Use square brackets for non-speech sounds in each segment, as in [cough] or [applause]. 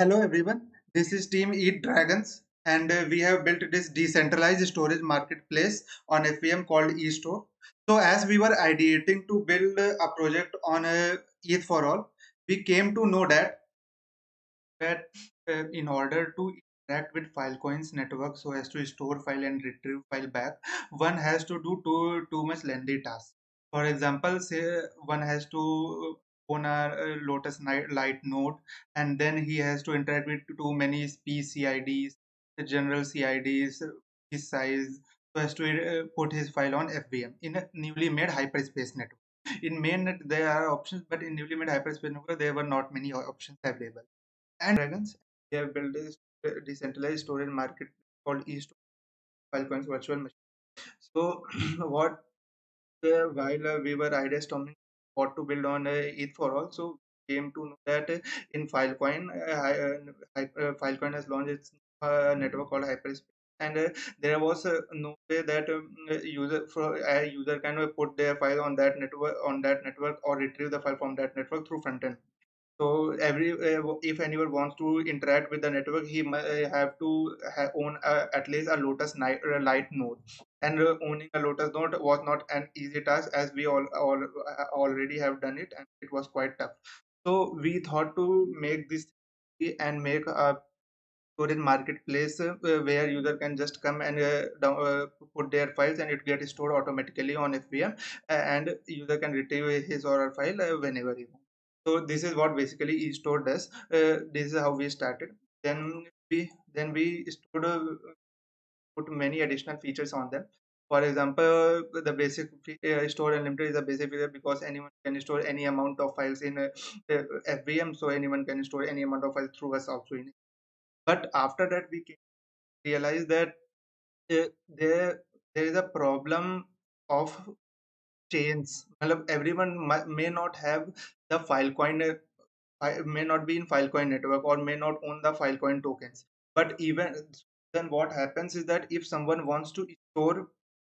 Hello everyone, this is Team Eat Dragons and uh, we have built this decentralized storage marketplace on FVM called eStore. So as we were ideating to build uh, a project on uh, ETH for all, we came to know that, that uh, in order to interact with Filecoin's network so as to store file and retrieve file back, one has to do too, too much lengthy tasks. For example, say one has to own a Lotus Lite node and then he has to interact with too many PCIDs, the general CIDs, his size, so as to uh, put his file on FVM in a newly made hyperspace network. In mainnet there are options, but in newly made hyperspace network there were not many options available. And Dragons, they have built a decentralized storage market called East Filecoin's virtual machine. So [clears throat] what uh, while uh, we were idea storming what to build on uh, ETH for all, so came to know that uh, in Filecoin, uh, uh, Filecoin has launched its uh, network called Hyperspace, and uh, there was uh, no way that um, user for a user can put their file on that network on that network or retrieve the file from that network through frontend. So every uh, if anyone wants to interact with the network, he might have to ha own at least a Lotus Lite node. And uh, owning a Lotus node was not an easy task, as we all, all already have done it, and it was quite tough. So we thought to make this and make a storage marketplace uh, where user can just come and uh, uh, put their files and it gets stored automatically on FVM and user can retrieve his or her file whenever he wants so this is what basically eStore does uh, this is how we started then we then we stored uh, put many additional features on them. For example the basic uh, store unlimited is a basic feature because anyone can store any amount of files in uh, fvm so anyone can store any amount of files through us also in but after that we realized that uh, there there is a problem of chains. Everyone may not have the filecoin uh, may not be in filecoin network or may not own the filecoin tokens. But even then what happens is that if someone wants to store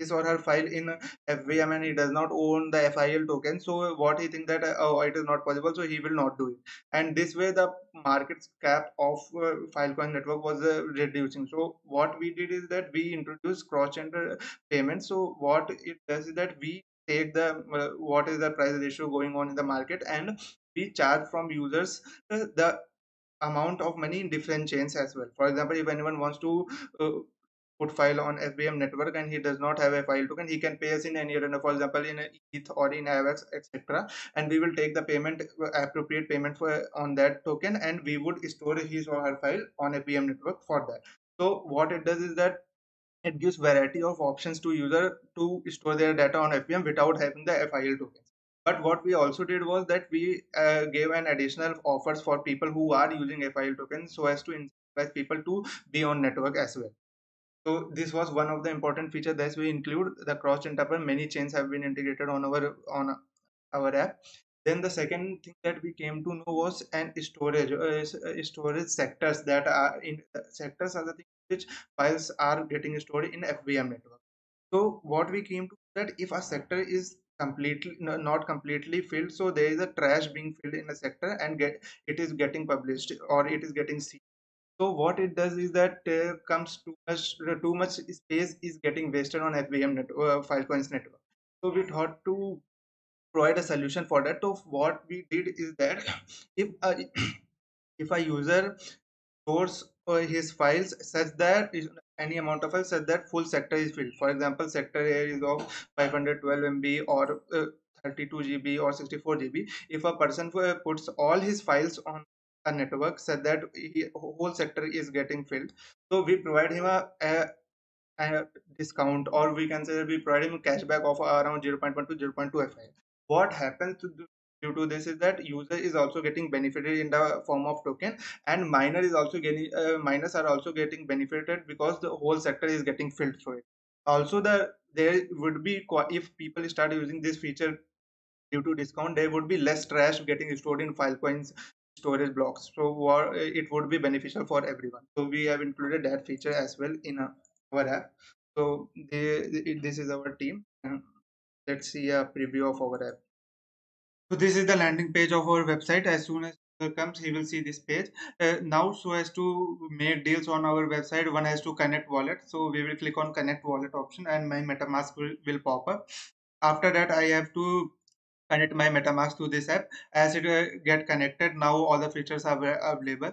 his or her file in FVM and he does not own the FIL token. So what he thinks that oh it is not possible, so he will not do it. And this way the market cap of uh, Filecoin network was uh, reducing. So what we did is that we introduced cross-chain payments. So what it does is that we take the uh, what is the price ratio going on in the market and we charge from users uh, the amount of money in different chains as well for example if anyone wants to uh, put file on FVM network and he does not have a file token, he can pay us in any other, for example, in ETH or in AVAX, etc. And we will take the payment, appropriate payment for on that token, and we would store his or her file on FVM network for that. So what it does is that it gives variety of options to user to store their data on FVM without having the FIL tokens. But what we also did was that we uh, gave an additional offers for people who are using FIL tokens so as to incentivize people to be on network as well. So this was one of the important features that we include the cross chain Many chains have been integrated on our on our app. Then the second thing that we came to know was an storage uh, storage sectors that are in uh, sectors are the thing which files are getting stored in FVM network. So what we came to that if a sector is completely not completely filled, so there is a trash being filled in a sector and get it is getting published or it is getting seen. So what it does is that uh, comes too much too much space is getting wasted on FVM net, uh, Filecoins network. So we thought to provide a solution for that. So what we did is that [coughs] if a, [coughs] if a user stores his files such that any amount of files such that full sector is filled. For example, sector A is of 512 MB or uh, 32 GB or 64 GB. If a person puts all his files on a network such that he, whole sector is getting filled, so we provide him a, a, a discount or we can say we provide him cashback of around 0.1 to 0.2 FI. What happens to due to this is that user is also getting benefited in the form of token and miner is also getting uh, miners are also getting benefited because the whole sector is getting filled through it. Also the there would be if people start using this feature due to discount there would be less trash getting stored in filecoins storage blocks. So it would be beneficial for everyone. So we have included that feature as well in our app. So they, this is our team. Let's see a preview of our app so this is the landing page of our website. As soon as comes he will see this page. Uh, now so as to make deals on our website one has to connect wallet. So we will click on connect wallet option and my metamask will, will pop up. After that i have to connect my metamask to this app. As it uh, get connected now all the features are available.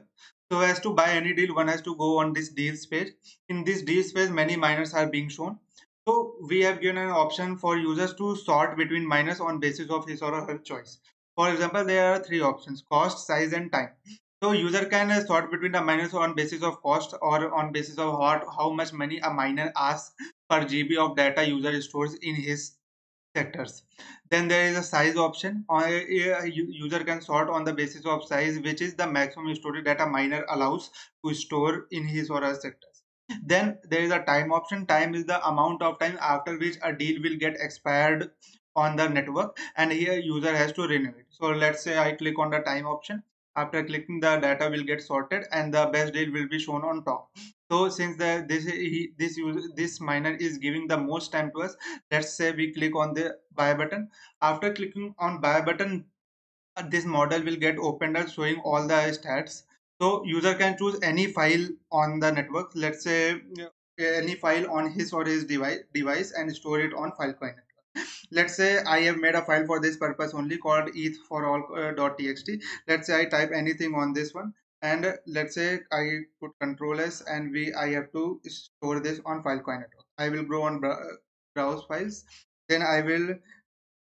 So as to buy any deal one has to go on this deals page. In this deals page many miners are being shown so we have given an option for users to sort between miners on basis of his or her choice. For example there are three options cost size and time. So user can uh, sort between the miners on basis of cost or on basis of what how much money a miner asks per gb of data user stores in his sectors. Then there is a size option. A user can sort on the basis of size which is the maximum storage that a miner allows to store in his or her sectors then there is a time option. Time is the amount of time after which a deal will get expired on the network and here user has to renew it. So let's say i click on the time option. After clicking the data will get sorted and the best deal will be shown on top. So since the this he, this use this miner is giving the most time to us let's say we click on the buy button. After clicking on buy button uh, this model will get opened up showing all the stats so user can choose any file on the network let's say uh, any file on his or his device device and store it on filecoin network. let's say i have made a file for this purpose only called eth for all uh, let's say i type anything on this one and let's say I put control S and we I have to store this on Filecoin network. I will go on browse files, then I will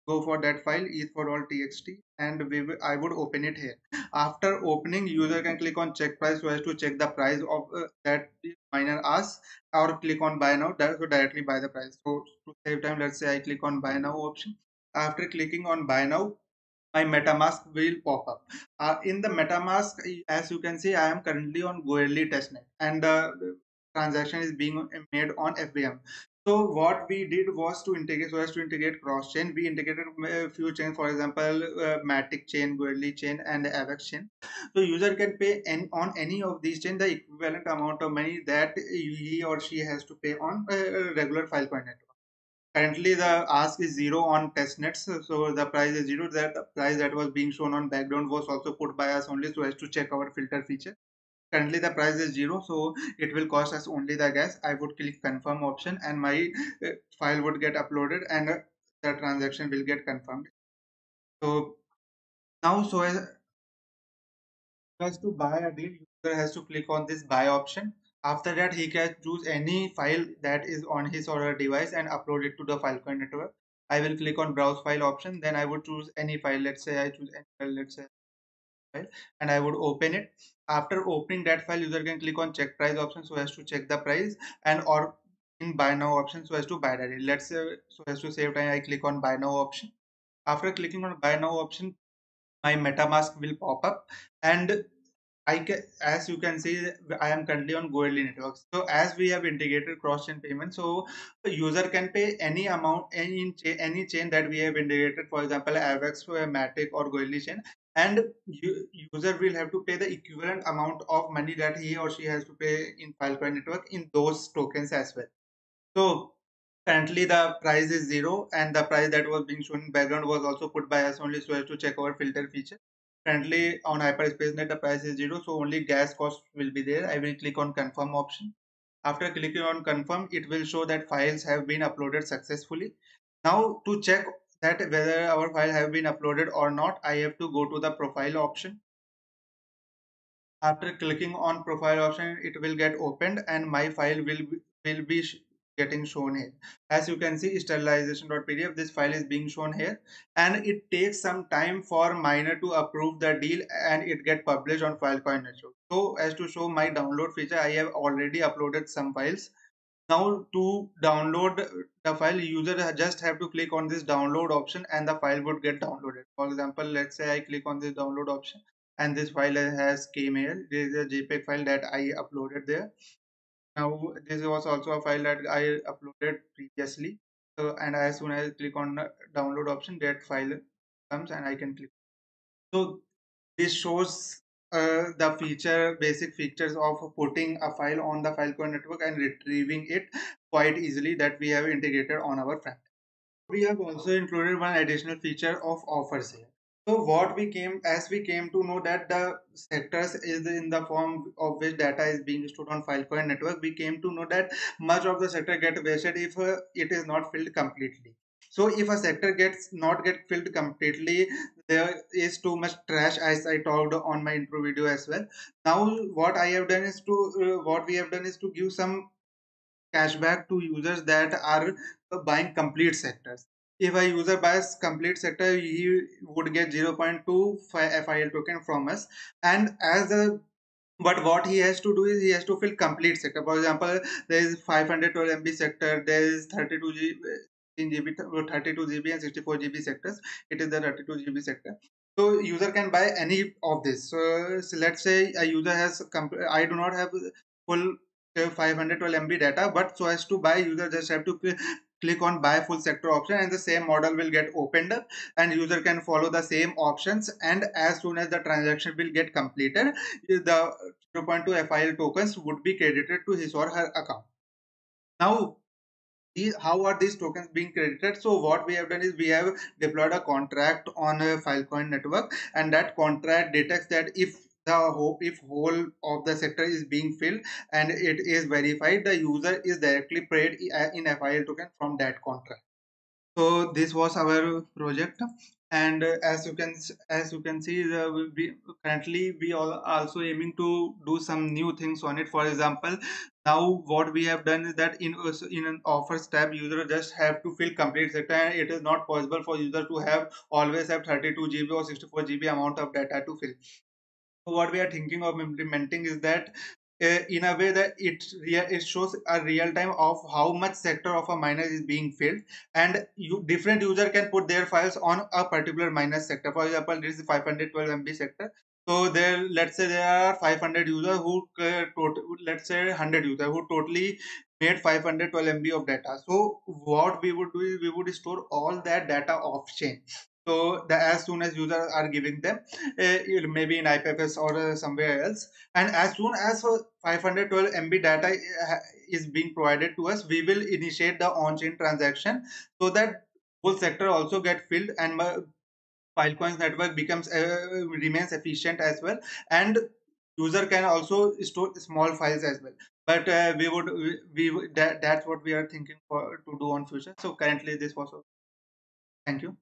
go for that file eth for all txt and we I would open it here. After opening, user can click on check price so as to check the price of uh, that miner asks or click on buy now so directly buy the price. So to save time, let's say I click on buy now option. After clicking on buy now, my metamask will pop up uh, in the metamask as you can see i am currently on goerli testnet and the transaction is being made on fvm so what we did was to integrate so as to integrate cross chain we integrated a few chains for example uh, matic chain goerli chain and avax chain. So user can pay on any of these chain the equivalent amount of money that he or she has to pay on a regular filecoin network. Currently the ask is zero on testnets so the price is zero. That price that was being shown on background was also put by us only so as to check our filter feature currently the price is zero so it will cost us only the gas i would click confirm option and my uh, file would get uploaded and uh, the transaction will get confirmed so now so as, as to buy a deal user has to click on this buy option after that, he can choose any file that is on his or her device and upload it to the Filecoin network. I will click on browse file option. Then I would choose any file. Let's say I choose any file, let's say file, and I would open it. After opening that file, user can click on check price option so as to check the price and or in buy now option so as to buy that. Let's say so as to save time, I click on buy now option. After clicking on buy now option, my MetaMask will pop up and I can, as you can see, I am currently on Goerli networks. So as we have integrated cross-chain payment, so user can pay any amount any any chain that we have integrated. For example, Avax, for Matic, or Goerli chain, and user will have to pay the equivalent amount of money that he or she has to pay in Filecoin network in those tokens as well. So currently the price is zero, and the price that was being shown in background was also put by us only so as to check our filter feature. Currently on hyperspacenet the price is zero so only gas cost will be there. I will click on confirm option. After clicking on confirm it will show that files have been uploaded successfully. Now to check that whether our file have been uploaded or not i have to go to the profile option. After clicking on profile option it will get opened and my file will be, will be getting shown here. As you can see sterilization.pdf this file is being shown here. And it takes some time for miner to approve the deal and it get published on filecoin network. So as to show my download feature i have already uploaded some files now to download the file user just have to click on this download option and the file would get downloaded. For example let's say i click on this download option and this file has here. There is a jpeg file that i uploaded there. Now this was also a file that I uploaded previously. So and as soon as I click on download option that file comes and I can click. So this shows uh, the feature basic features of putting a file on the Filecoin network and retrieving it quite easily that we have integrated on our front we have also included one additional feature of offers here So what we came as we came to know that the sectors is in the form of which data is being stored on Filecoin network, we came to know that much of the sector get wasted if uh, it is not filled completely. So if a sector gets not get filled completely, there is too much trash as I talked on my intro video as well. Now what I have done is to uh, what we have done is to give some cashback to users that are buying complete sectors. If a user buys complete sector, he would get 0.2 FIL token from us. And as a but what he has to do is he has to fill complete sector. For example, there is 512 MB sector, there is 32 GB, GB, uh, 32 GB and 64 GB sectors. It is the 32 GB sector. So user can buy any of this. So, so let's say a user has, I do not have full uh, 512 MB data, but so as to buy, user just have to click on buy full sector option and the same model will get opened up and user can follow the same options and as soon as the transaction will get completed uh, the 0.2 FIL tokens would be credited to his or her account. Now these, how are these tokens being credited? So what we have done is we have deployed a contract on a filecoin network and that contract detects that if the hope if whole of the sector is being filled and it is verified the user is directly paid uh, in FIL token from that contract. So this was our project and uh, as you can as you can see the, we currently we are also aiming to do some new things on it. For example now what we have done is that in in an offers tab user just have to fill complete sector and it is not possible for user to have always have 32 gb or 64 gb amount of data to fill. So what we are thinking of implementing is that uh, in a way that it it shows a real time of how much sector of a miner is being filled. And you different user can put their files on a particular miner sector. For example this is 512 mb sector. So there let's say there are 500 users who uh, let's say 100 users who totally made 512 mb of data. So what we would do is we would store all that data off chain so the, as soon as users are giving them uh, maybe in IPFS or uh, somewhere else. And as soon as 512 MB data uh, is being provided to us we will initiate the on-chain transaction so that whole sector also get filled and Filecoins network becomes uh, remains efficient as well. And user can also store small files as well. But uh, we would we, we that, that's what we are thinking for to do on future. So currently this was all. thank you